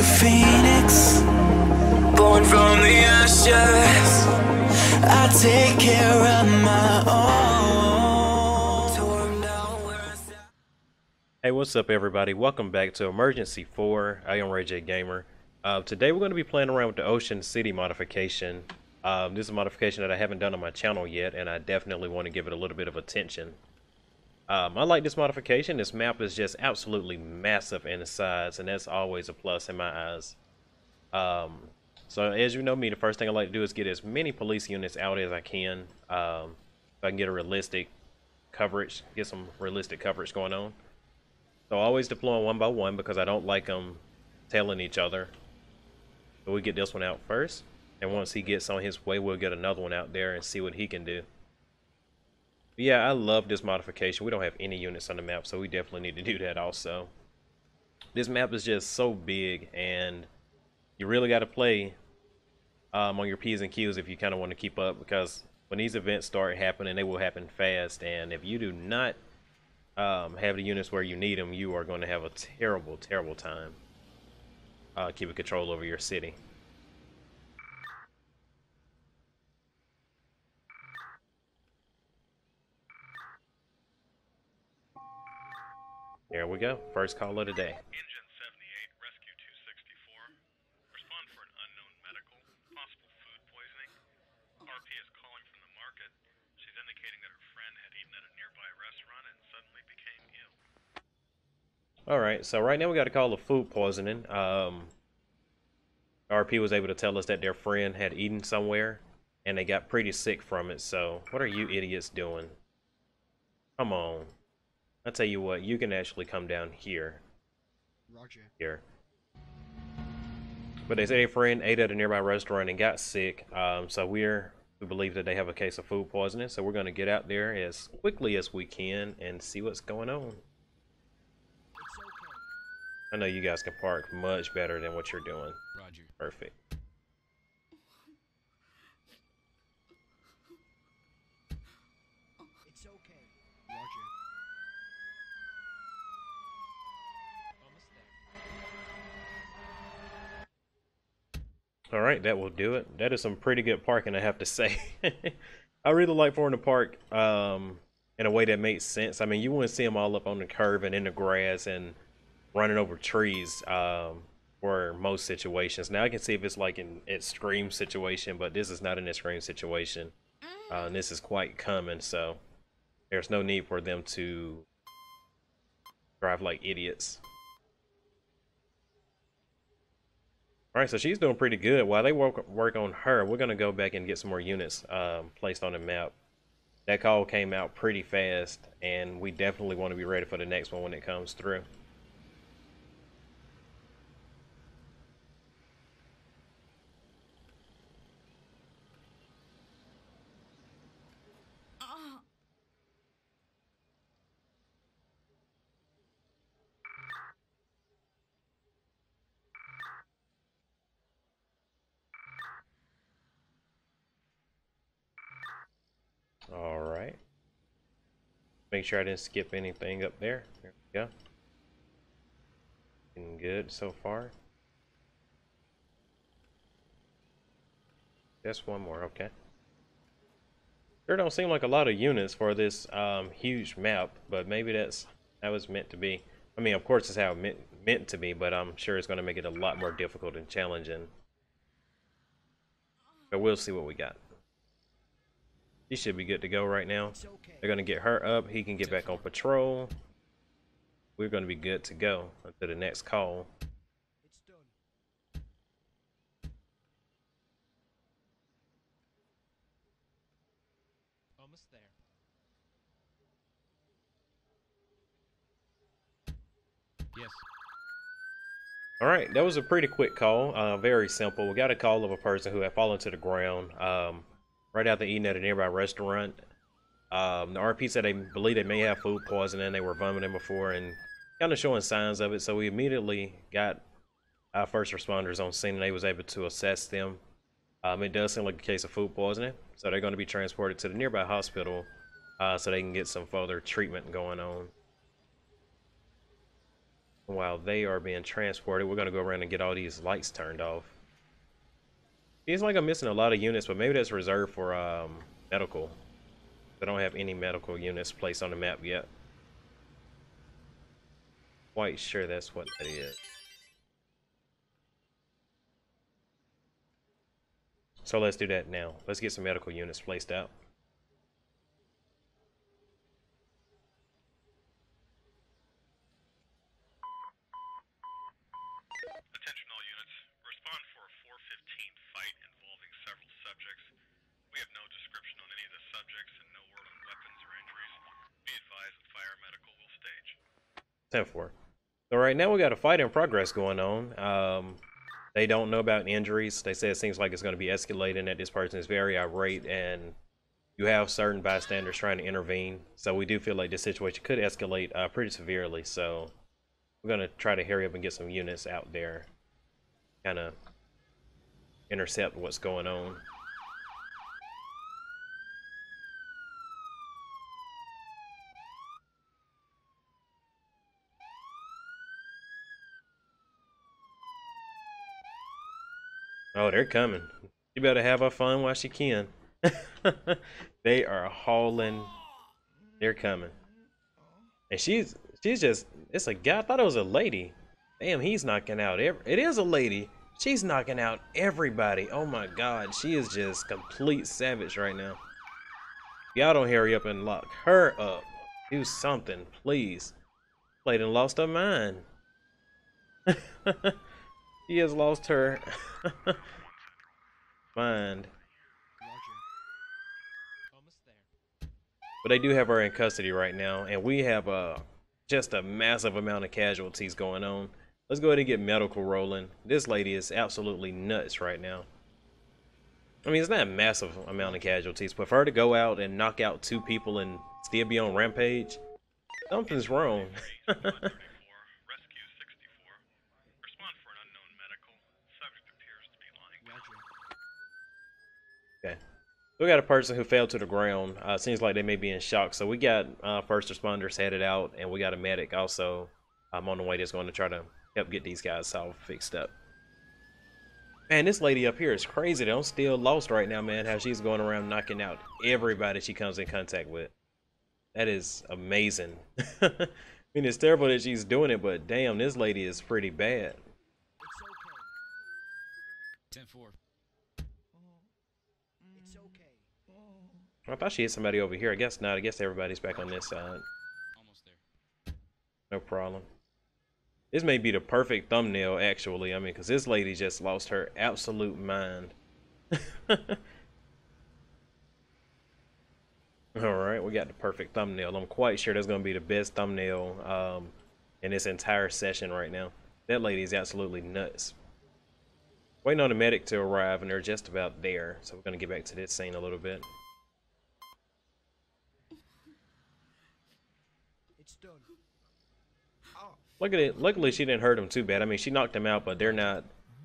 a phoenix, born from the ashes. I take care of my own. Hey, what's up, everybody? Welcome back to Emergency 4. I am Ray J Gamer. Uh, today, we're going to be playing around with the Ocean City modification. Um, this is a modification that I haven't done on my channel yet, and I definitely want to give it a little bit of attention. Um, I like this modification. This map is just absolutely massive in size, and that's always a plus in my eyes. Um, so, as you know me, the first thing I like to do is get as many police units out as I can. Um, so I can get a realistic coverage, get some realistic coverage going on. So I always deploy them one by one because I don't like them tailing each other. So we get this one out first. And once he gets on his way, we'll get another one out there and see what he can do. Yeah, I love this modification. We don't have any units on the map, so we definitely need to do that also. This map is just so big, and you really got to play um, on your P's and Q's if you kind of want to keep up, because when these events start happening, they will happen fast, and if you do not um, have the units where you need them, you are going to have a terrible, terrible time uh, keeping control over your city. There we go. First call of the day. Engine 78, Rescue 264. Respond for an unknown medical, possible food poisoning. RP is calling from the market. She's indicating that her friend had eaten at a nearby restaurant and suddenly became ill. All right, so right now we got a call of food poisoning. Um, RP was able to tell us that their friend had eaten somewhere, and they got pretty sick from it. So what are you idiots doing? Come on. I'll tell you what, you can actually come down here. Roger. Here. But they say a friend ate at a nearby restaurant and got sick. Um, so we're we believe that they have a case of food poisoning. So we're gonna get out there as quickly as we can and see what's going on. It's okay. I know you guys can park much better than what you're doing. Roger. Perfect. It's okay. Roger. Almost there. All right, that will do it. That is some pretty good parking, I have to say. I really like Florida Park um, in a way that makes sense. I mean, you wouldn't see them all up on the curb and in the grass and running over trees um, for most situations. Now, I can see if it's like an extreme situation, but this is not an extreme situation. Uh, and this is quite common, so there's no need for them to drive like idiots. All right, so she's doing pretty good. While they work work on her, we're gonna go back and get some more units um, placed on the map. That call came out pretty fast, and we definitely want to be ready for the next one when it comes through. All right. Make sure I didn't skip anything up there. There we go. Looking good so far. Just one more, okay. There don't seem like a lot of units for this um, huge map, but maybe that's that was meant to be. I mean, of course, it's how it meant, meant to be, but I'm sure it's going to make it a lot more difficult and challenging. But we'll see what we got. He should be good to go right now. They're gonna get her up. He can get back on patrol. We're gonna be good to go until the next call. It's done. Almost there. Yes. All right, that was a pretty quick call. Uh, very simple. We got a call of a person who had fallen to the ground um, right after eating at a nearby restaurant. Um, the RP said they believe they may have food poisoning. They were vomiting before and kind of showing signs of it. So we immediately got our first responders on scene and they was able to assess them. Um, it does seem like a case of food poisoning. So they're going to be transported to the nearby hospital uh, so they can get some further treatment going on. While they are being transported, we're gonna go around and get all these lights turned off. Seems like I'm missing a lot of units, but maybe that's reserved for um, medical. I don't have any medical units placed on the map yet. Quite sure that's what that is. So let's do that now. Let's get some medical units placed out. Attention all units. Respond for a 415 fight involving several subjects. We have no description on any of the subjects and no word on weapons or injuries. Be advised that fire medical will stage. 10 4. So right now we got a fight in progress going on. Um, they don't know about injuries. They say it seems like it's going to be escalating. That this person is very irate, and you have certain bystanders trying to intervene. So we do feel like this situation could escalate uh, pretty severely. So we're going to try to hurry up and get some units out there, kind of intercept what's going on. Oh, they're coming. You better have her fun while she can. they are hauling. They're coming. And she's she's just it's a guy. I thought it was a lady. Damn, he's knocking out every it is a lady. She's knocking out everybody. Oh my god, she is just complete savage right now. Y'all don't hurry up and lock her up. Do something, please. Played and lost her mind. He has lost her mind. Roger. Almost there. But they do have her in custody right now, and we have uh, just a massive amount of casualties going on. Let's go ahead and get medical rolling. This lady is absolutely nuts right now. I mean, it's not a massive amount of casualties, but for her to go out and knock out two people and still be on rampage, something's wrong. Rescue 64. Respond for an unknown medical. Subject appears to be lying down. Roger. Okay. We got a person who fell to the ground. Uh, seems like they may be in shock. So we got uh, first responders headed out, and we got a medic also um, on the way that's going to try to help get these guys all fixed up. Man, this lady up here is crazy. I'm still lost right now, man. How she's going around knocking out everybody she comes in contact with. That is amazing. I mean, it's terrible that she's doing it, but damn, this lady is pretty bad. It's okay. 10 4. It's okay. I thought she hit somebody over here. I guess not. I guess everybody's back on this side. Almost there. No problem. This may be the perfect thumbnail, actually. I mean, because this lady just lost her absolute mind. All right, we got the perfect thumbnail. I'm quite sure that's going to be the best thumbnail um, in this entire session right now. That lady is absolutely nuts. Waiting on the medic to arrive, and they're just about there. So we're going to get back to this scene a little bit. It's done. Look at it. Luckily, she didn't hurt him too bad. I mean, she knocked him out, but they're not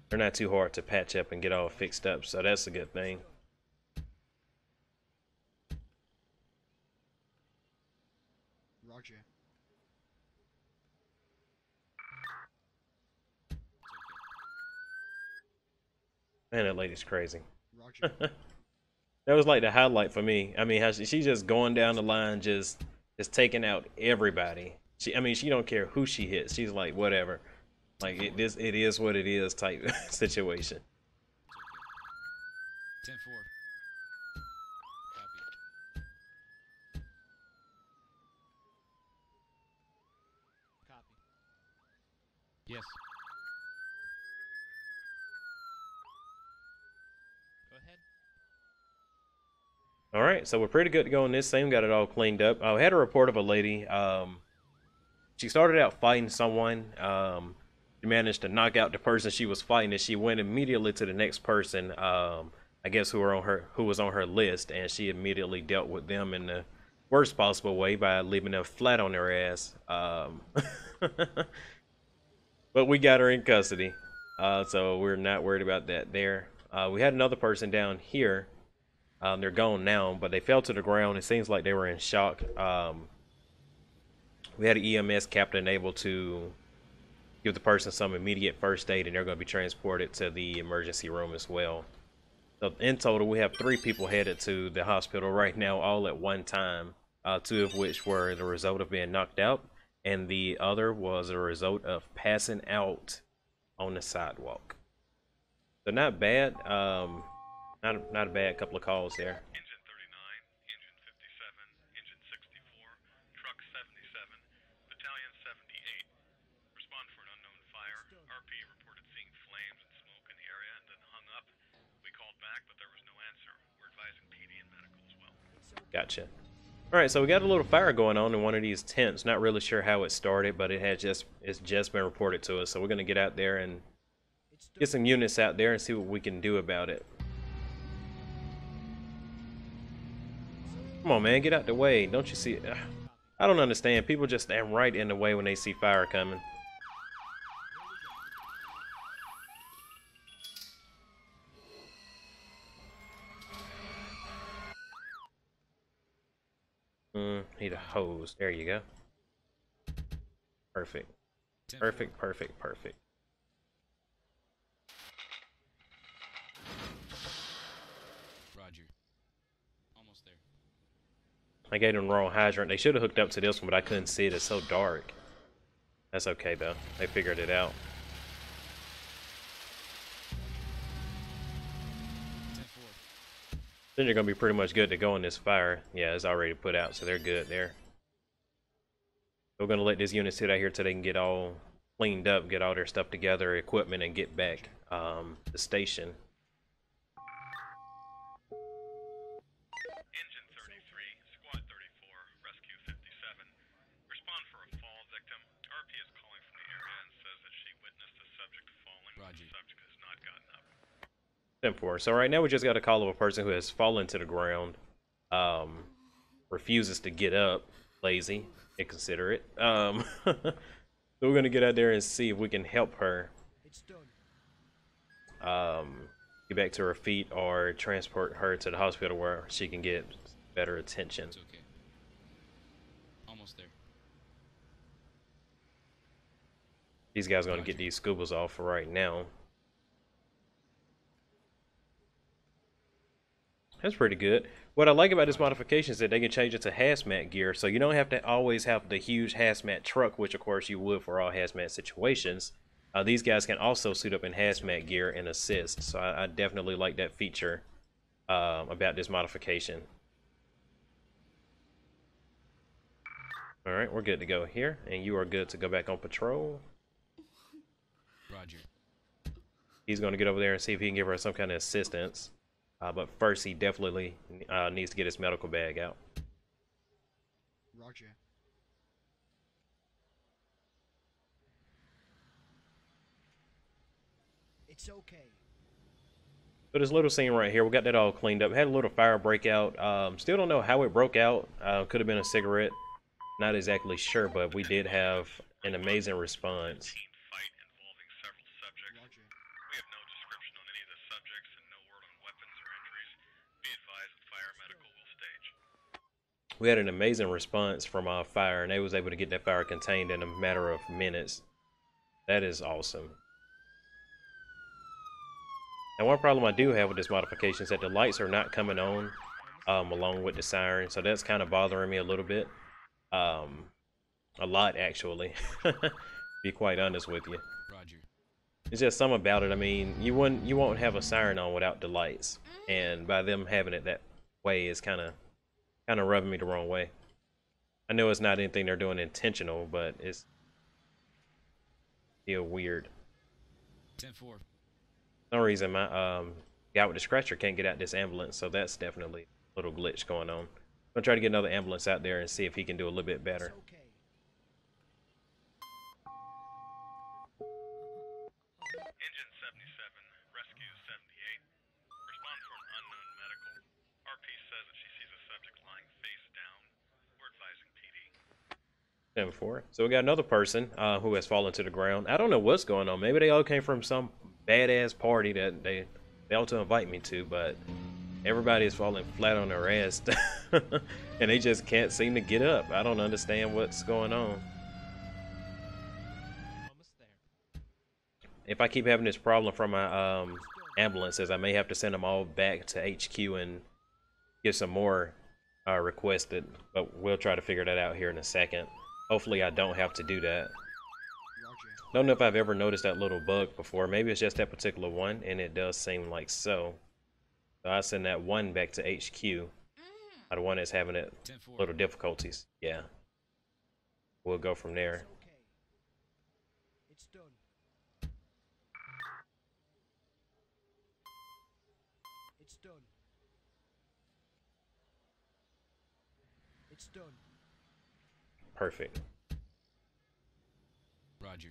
they're not too hard to patch up and get all fixed up. So that's a good thing. Roger. Man, that lady's crazy. Roger. That was like the highlight for me. I mean, how she, she's just going down the line, just just taking out everybody. She, I mean, she don't care who she hits. She's like, whatever. Like it, this, it is what it is type situation. 10 4. Copy. Copy. Yes. Go ahead. All right, so we're pretty good to go on this scene. Got it all cleaned up. I had a report of a lady. Um, she started out fighting someone. Um, she managed to knock out the person she was fighting, and she went immediately to the next person. Um, I guess who were on her who was on her list, and she immediately dealt with them in the worst possible way by leaving them flat on their ass. Um, but we got her in custody, uh, so we're not worried about that there. Uh, we had another person down here. Um, they're gone now, but they fell to the ground. It seems like they were in shock. Um, we had an EMS captain able to give the person some immediate first aid, and they're going to be transported to the emergency room as well. So in total, we have three people headed to the hospital right now, all at one time. Uh, two of which were the result of being knocked out, and the other was a result of passing out on the sidewalk. So not bad. Um, not not a bad couple of calls there. Engine 39, Engine 57, Engine 64, Truck 77, Battalion 78. Respond for an unknown fire. RP reported seeing flames and smoke in the area and then hung up. We called back, but there was no answer. We're advising PD and medical as well. Gotcha. All right, so we got a little fire going on in one of these tents. Not really sure how it started, but it has just it's just been reported to us. So we're gonna get out there and get some units out there and see what we can do about it. Come on, man, get out the way. Don't you see? I don't understand. People just stand right in the way when they see fire coming. Hose. There you go. Perfect. Perfect, perfect, perfect. Roger. Almost there. I gave them the wrong hydrant. They should have hooked up to this one, but I couldn't see it. It's so dark. That's okay though. They figured it out. Then you're gonna be pretty much good to go in this fire. Yeah, it's already put out, so they're good there. We're gonna let this unit sit out here till they can get all cleaned up, get all their stuff together, equipment, and get back um, the station. Engine 33, Squad 34, Rescue 57. Respond for a fall victim. RP is calling from the area and says that she witnessed the subject falling, but Roger. the subject has not gotten up. 10-4. So right now we just got a call of a person who has fallen to the ground, um, refuses to get up, lazy, inconsiderate. Um, so we're gonna get out there and see if we can help her It's done. um, get back to her feet or transport her to the hospital where she can get better attention. It's okay. Almost there. These guys are gonna get these scubas off for right now. That's pretty good. What I like about this modification is that they can change it to hazmat gear, so you don't have to always have the huge hazmat truck, which of course you would for all hazmat situations. Uh, these guys can also suit up in hazmat gear and assist, so I, I definitely like that feature um, about this modification. All right, we're good to go here, and you are good to go back on patrol. Roger. He's going to get over there and see if he can give her some kind of assistance. Uh, but first, he definitely uh, needs to get his medical bag out. Roger. It's okay. So this little scene right here, we got that all cleaned up. Had a little fire breakout. Um, still don't know how it broke out. Uh, could have been a cigarette. Not exactly sure, but we did have an amazing response. Teen fight involving several subjects. Roger. We have no description on any of the subjects and no word on weapons or injuries. Be advised that fire medical will stage. We had an amazing response from our fire, and they was able to get that fire contained in a matter of minutes. That is awesome. Now, one problem I do have with this modification is that the lights are not coming on um, along with the siren, so that's kind of bothering me a little bit. Um, a lot, actually. Be quite honest with you. Roger. It's just something about it. I mean, you wouldn't, you won't have a siren on without the lights, and by them having it that way is kind of, kind of rubbing me the wrong way. I know it's not anything they're doing intentional, but it's still weird. Ten four. For some reason, my um guy with the scratcher can't get out this ambulance, so that's definitely a little glitch going on. I'm gonna try to get another ambulance out there and see if he can do a little bit better. It's okay. Engine 77, Rescue 78. Respond for an unknown medical. RP says that she sees a subject lying face down. We're advising PD. Ten four. So we got another person uh, who has fallen to the ground. I don't know what's going on. Maybe they all came from some badass party that they failed to invite me to, but everybody is falling flat on their ass, and they just can't seem to get up. I don't understand what's going on. If I keep having this problem from my um, ambulances, I may have to send them all back to HQ and get some more uh, requested. But we'll try to figure that out here in a second. Hopefully, I don't have to do that. Don't know if I've ever noticed that little bug before. Maybe it's just that particular one, and it does seem like so. So I send that one back to HQ. The one that's having it 10 little difficulties. Yeah. We'll go from there. It's okay. It's done. It's done. It's done. Perfect. Roger.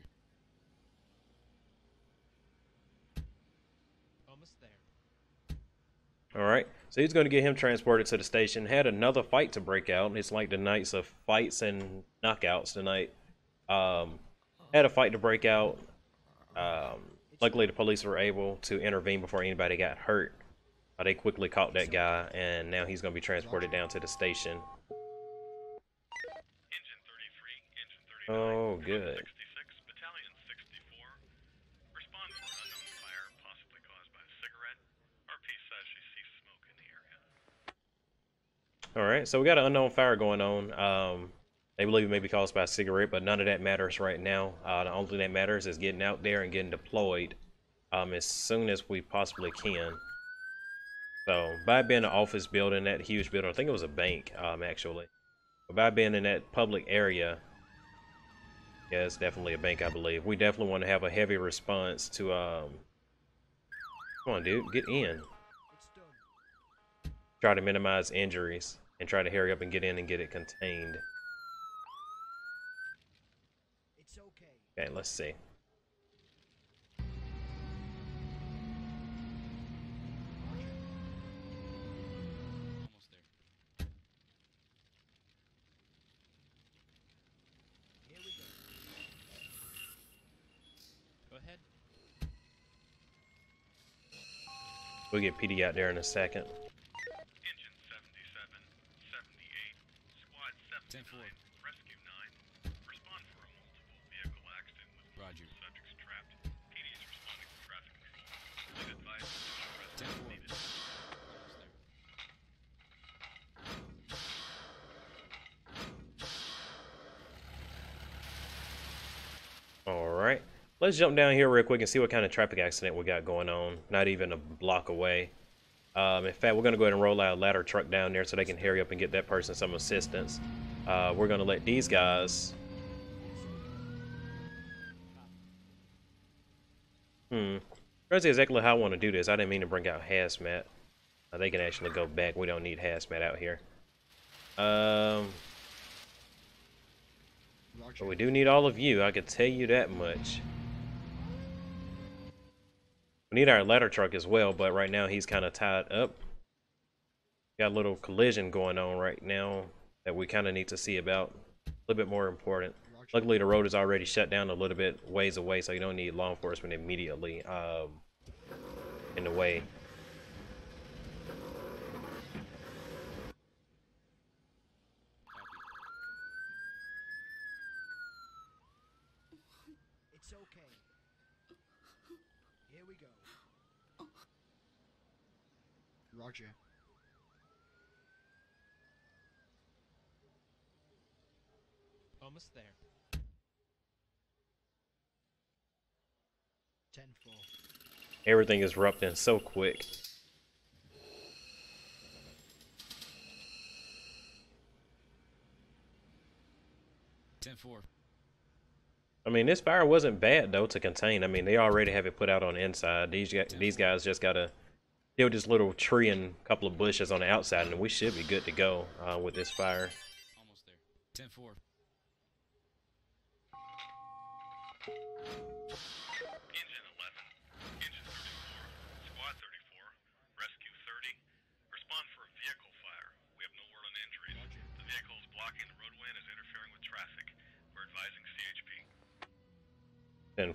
Almost there. All right. So he's going to get him transported to the station. Had another fight to break out. It's like the nights of fights and knockouts tonight. Um, had a fight to break out. Um, luckily, the police were able to intervene before anybody got hurt. Uh, they quickly caught that guy, and now he's going to be transported down to the station. Engine 33, Engine 39. Oh, good. 66, Battalion 64. Respond for an unknown fire, possibly caused by a cigarette. RP says she sees smoke in the area. All right, so we got an unknown fire going on. Um, they believe it may be caused by a cigarette, but none of that matters right now. Uh, the only thing that matters is getting out there and getting deployed um, as soon as we possibly can. So, by being an office building, that huge building, I think it was a bank, um, actually. But by being in that public area, yeah, it's definitely a bank, I believe. We definitely want to have a heavy response to, um, come on, dude, get in try to minimize injuries and try to hurry up and get in and get it contained. It's okay. Okay, let's see. We'll get PD out there in a second. Engine 77, 78, Squad 79, 10-4. Rescue 9. Respond for a multiple vehicle accident with Roger. subjects trapped. PD is responding to traffic control. Please advise additional 10 residents 4. needed. Almost there. All right. Let's jump down here real quick and see what kind of traffic accident we got going on. Not even a block away. Um, in fact, we're going to go ahead and roll out a ladder truck down there so they can hurry up and get that person some assistance. Uh, we're going to let these guys. Hmm. That's exactly how I want to do this. I didn't mean to bring out hazmat. Uh, they can actually go back. We don't need hazmat out here. Um, but we do need all of you. I can tell you that much. We need our ladder truck as well, but right now he's kind of tied up. Got a little collision going on right now that we kind of need to see about. A little bit more important. Luckily, the road is already shut down a little bit ways away, so you don't need law enforcement immediately um, in the way. It's okay. Here we go. Roger. Almost there. 10 4. Everything is erupting so quick. Ten four. I mean, this fire wasn't bad though to contain. I mean, they already have it put out on the inside. These gu- these guys just gotta deal with this little tree and a couple of bushes on the outside, and we should be good to go uh, with this fire. Almost there. Ten four. Engine 11, Engine 34, Squad 34, Rescue 30. Respond for a vehicle fire. We have no word on injuries. The vehicle is blocking the roadway and is interfering with traffic. We're advising CHP.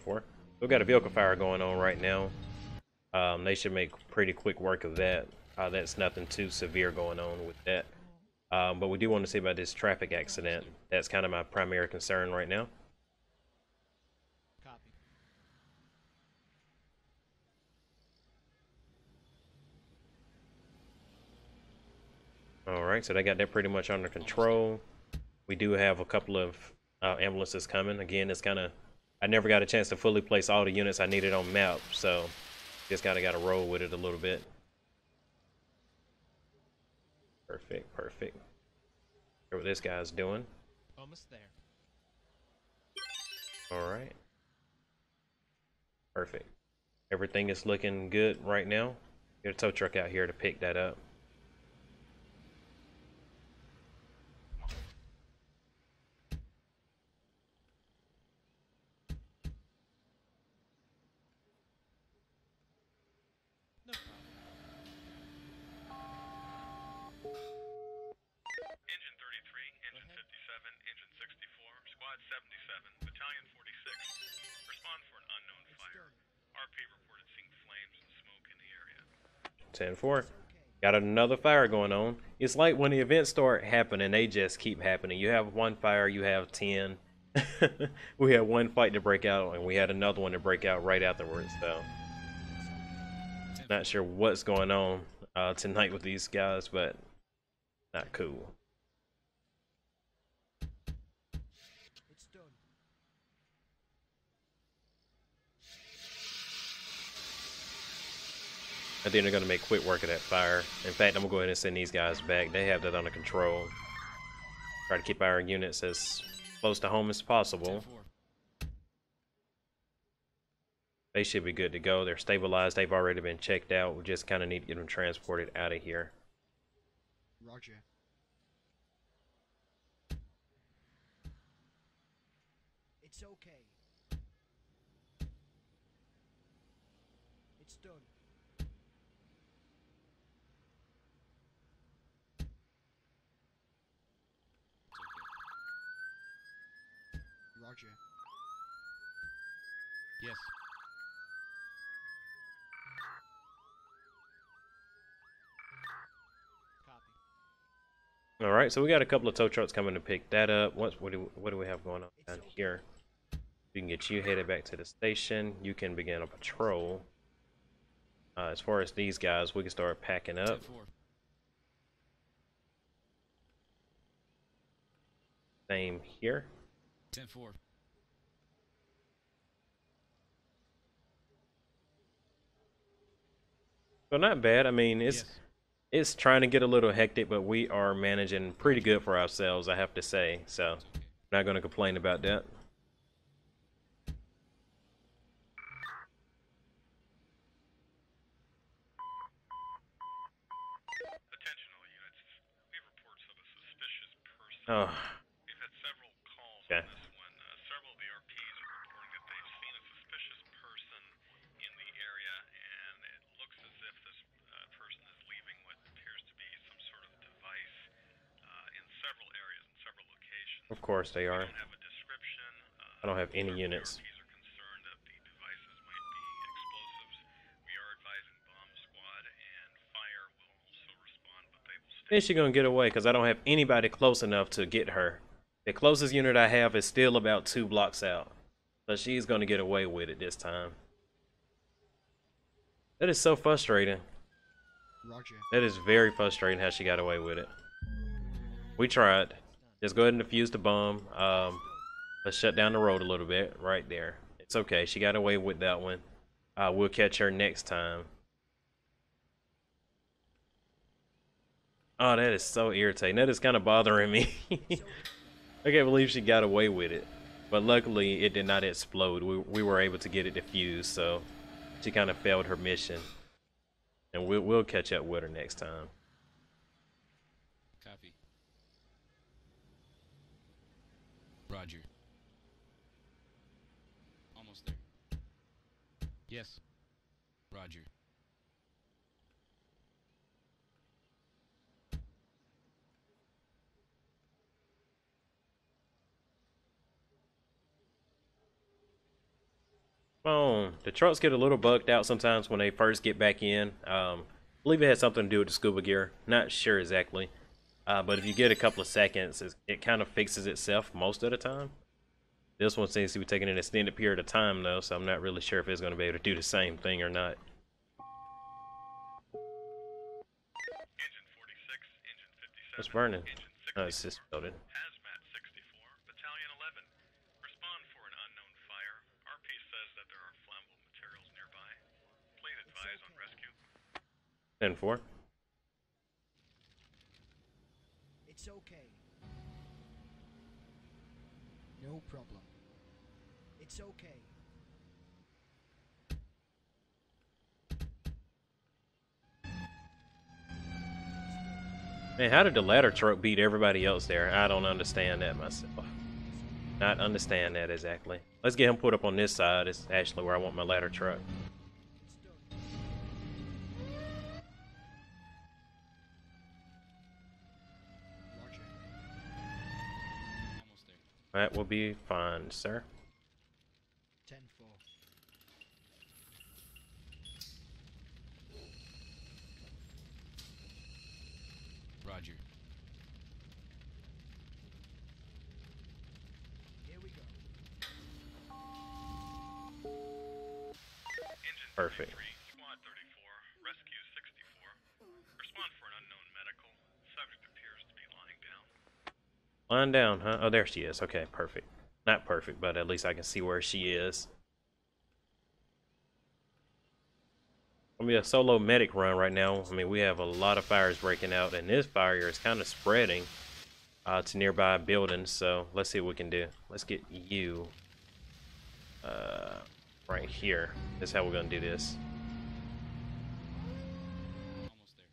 10-4. We've got a vehicle fire going on right now. Um, they should make pretty quick work of that. Uh, that's nothing too severe going on with that. Um, but we do want to see about this traffic accident. That's kind of my primary concern right now. Copy. All right, so they got that pretty much under control. We do have a couple of uh, ambulances coming. Again, it's kind of, I never got a chance to fully place all the units I needed on map, so just kind of got to roll with it a little bit. Perfect, perfect. Hear what this guy's doing. Almost there. All right. Perfect. Everything is looking good right now. Get a tow truck out here to pick that up. Another fire going on. It's like when the events start happening, they just keep happening. You have one fire, you have 10. we had one fight to break out, and we had another one to break out right afterwards. 10 Not sure what's going on uh, tonight with these guys, but not cool. I think they're going to make quick work of that fire. In fact, I'm going to go ahead and send these guys back. They have that under control. Try to keep our units as close to home as possible. They should be good to go. They're stabilized. They've already been checked out. We just kind of need to get them transported out of here. Roger. It's okay. It's done. Roger. Yes. Copy. All right, so we got a couple of tow trucks coming to pick that up. What what do what do we have going on down here? We can get you headed back to the station. You can begin a patrol. Uh, as far as these guys, we can start packing up. 10-4. Same here. 10-4. So not bad. I mean, it's Yes. it's trying to get a little hectic, but we are managing pretty good for ourselves, I have to say. So, It's okay. not going to complain about that. Attention all units. We have reports of a suspicious person. Oh, We've had several calls Okay. on this one. Uh, several of the RPs are reporting that they've seen a suspicious person in the area, and it looks as if this uh, person is leaving what appears to be some sort of device uh, in several areas, in several locations. Of course they are. have a description. Uh, I don't have any units. RPs are concerned that the devices might be explosives. We are advising bomb squad and fire will also respond, but they will stay. Is she gonna get away? Cause I don't have anybody close enough to get her. The closest unit I have is still about two blocks out, so she's gonna get away with it this time. That is so frustrating. Roger. That is very frustrating how she got away with it. We tried. Just go ahead and defuse the bomb. Um, let's shut down the road a little bit right there. It's okay. She got away with that one. Uh, we'll catch her next time. Oh, that is so irritating. That is kind of bothering me. I can't believe she got away with it. But luckily, it did not explode. We, we were able to get it defused, so she kind of failed her mission. And we'll, we'll catch up with her next time. Copy. Roger. Almost there. Yes. Roger. Oh, the trucks get a little bugged out sometimes when they first get back in. Um, I believe it had something to do with the scuba gear. Not sure exactly. Uh, but if you get a couple of seconds, it's, it kind of fixes itself most of the time. This one seems to be taking an extended period of time though, so I'm not really sure if it's going to be able to do the same thing or not. Engine 46, Engine 57, What's burning? Oh, it's 64, building. Hazmat 64, No problem. It's okay. Man, how did the ladder truck beat everybody else there? I don't understand that myself. Not understand that exactly. Let's get him put up on this side. It's actually where I want my ladder truck. It's done. Roger. Almost there. That will be fine, sir. 10 4. Roger. Here we go. Perfect. 33, Squad 34, Rescue 64. Respond for an unknown medical. Subject appears to be lying down. Lying down, huh? Oh, there she is. Okay, perfect. Not perfect, but at least I can see where she is. Gonna be a solo medic run right now. I mean, we have a lot of fires breaking out, and this fire is kind of spreading uh, to nearby buildings. So let's see what we can do. Let's get you uh, right here. That's how we're gonna do this. Almost there.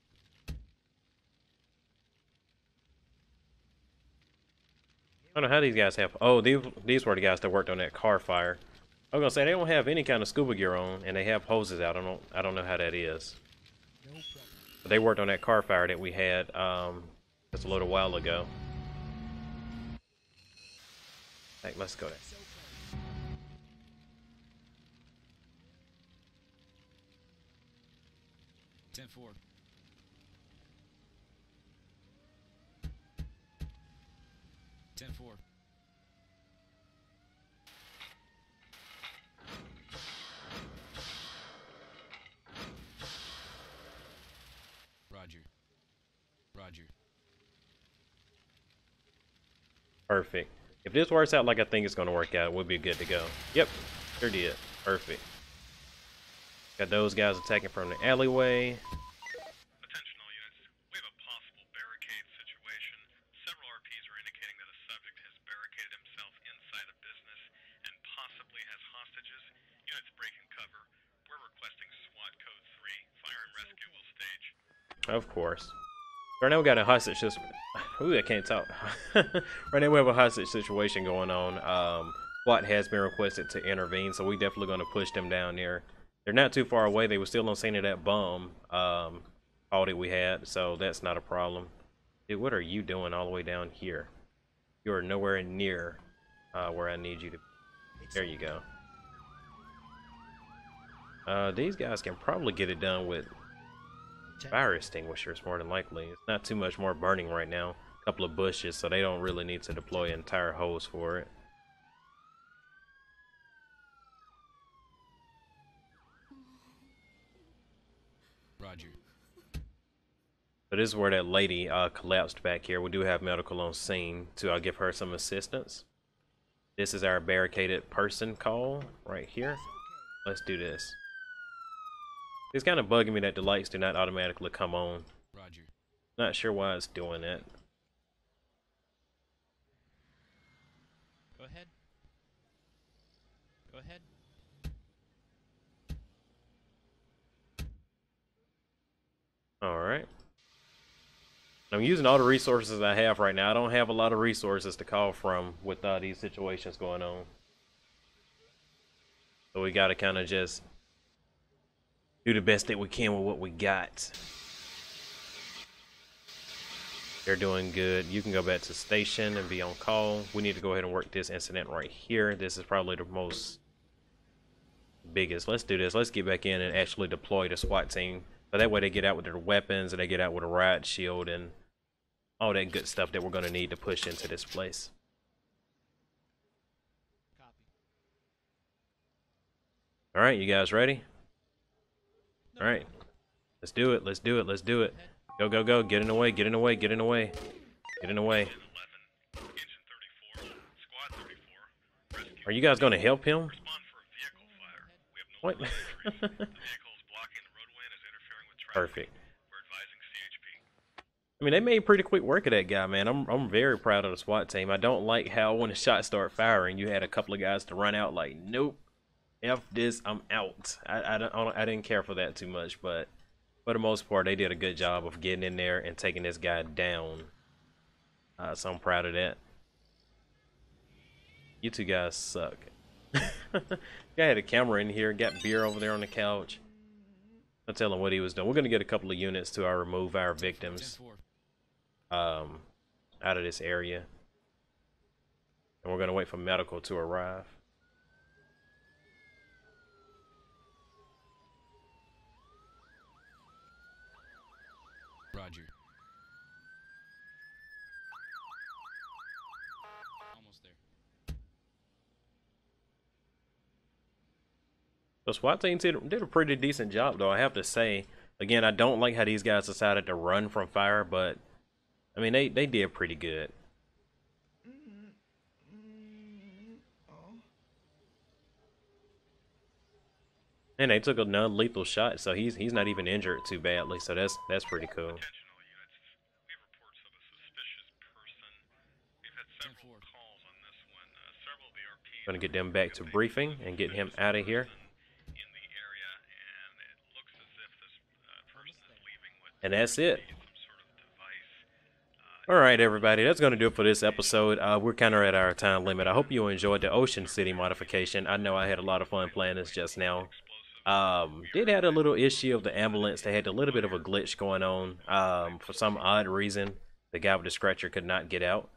I don't know how these guys have. Oh, these these were the guys that worked on that car fire. I was gonna say they don't have any kind of scuba gear on, and they have hoses out. I don't I don't know how that is. But they worked on that car fire that we had um, just a little while ago. Hey, let's go there. It's okay. Ten four. Ten four. Roger. Roger. Perfect. If this works out like I think it's gonna work out, we'll be good to go. Yep, sure did. Perfect. Got those guys attacking from the alleyway. Attention all units. We have a possible barricade situation. Several RPs are indicating that a subject has barricaded himself inside a business and possibly has hostages. Units breaking cover. We're requesting SWAT code 3. Fire and rescue will stage. Of course. Right now we got a hostage situation. Ooh, I can't talk. right now we have a hostage situation going on. Um, SWAT has been requested to intervene, so we definitely going to push them down there. They're not too far away. They were still on scene of that bomb um, that we had, so that's not a problem. Dude, what are you doing all the way down here? You are nowhere near uh, where I need you to. It's There you go. Uh, these guys can probably get it done with 10 fire extinguishers more than likely. It's not too much more burning right now. A couple of bushes, so they don't really need to deploy entire hose for it. Roger. So this is where that lady uh, collapsed back here. We do have medical on scene to uh, give her some assistance. This is our barricaded person call right here. Let's do this. It's kind of bugging me that the lights do not automatically come on. Roger. Not sure why it's doing that. Go ahead. Go ahead. Alright. I'm using all the resources I have right now. I don't have a lot of resources to call from with uh, these situations going on. So we gotta kind of just do the best that we can with what we got. They're doing good. You can go back to station and be on call. We need to go ahead and work this incident right here. This is probably the most biggest. Let's do this. Let's get back in and actually deploy the SWAT team. So that way they get out with their weapons and they get out with a riot shield and all that good stuff that we're going to need to push into this place. All right, you guys ready? All right. Let's do it. Let's do it. Let's do it. Go. Go, go. Get in the way. Get in the way. Get in the way. Get in the way. Engine 34, Squad 34, rescue. Are you guys going to help him? What? Perfect. I mean, they made pretty quick work of that guy, man. I'm I'm very proud of the SWAT team. I don't like how when the shots start firing, you had a couple of guys to run out like, nope, f this, I'm out. I I, don't, I didn't care for that too much, but for the most part, they did a good job of getting in there and taking this guy down. Uh, so I'm proud of that. You two guys suck. guy had a camera in here, got beer over there on the couch. I'll tell him what he was doing. We're gonna get a couple of units to our remove our victims um, out of this area. And we're going to wait for medical to arrive. Roger. Almost there. The SWAT team did, did a pretty decent job, though, I have to say. Again, I don't like how these guys decided to run from fire, but I mean, they, they did pretty good. And they took a non-lethal shot, so he's he's not even injured too badly. So that's that's pretty cool. Attention all units. We have reports of a suspicious person. We've had several 10-4. calls on this one. Several of the RPs Gonna get them back to briefing and get him out of here. and that's it. All right, everybody, that's going to do it for this episode. Uh, we're kind of at our time limit. I hope you enjoyed the Ocean City modification. I know I had a lot of fun playing this just now. Um, did had a little issue of the ambulance. They had a little bit of a glitch going on. Um, for some odd reason, the guy with the stretcher could not get out.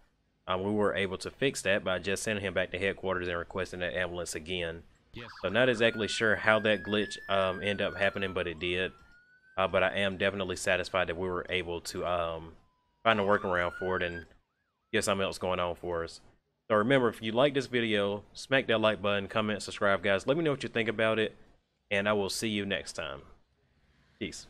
Um, we were able to fix that by just sending him back to headquarters and requesting that ambulance again. Yes. So not exactly sure how that glitch um, ended up happening, but it did. Uh, but I am definitely satisfied that we were able to um, find a workaround for it and get something else going on for us. So remember, if you like this video, smack that like button, comment, subscribe, guys. Let me know what you think about it, and I will see you next time. Peace.